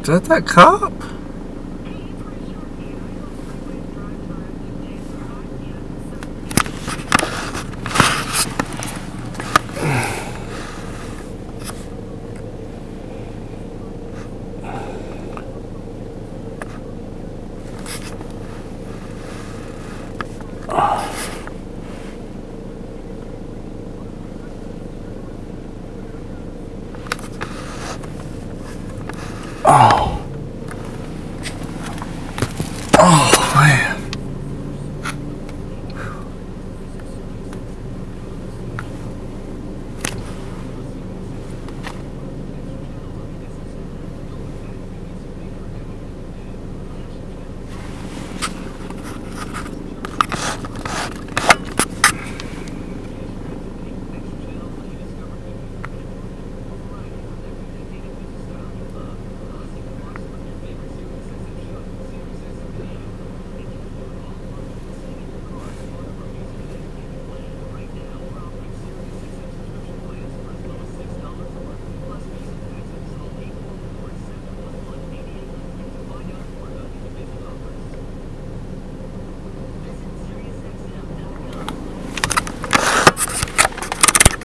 Is that that cop? Oh, man.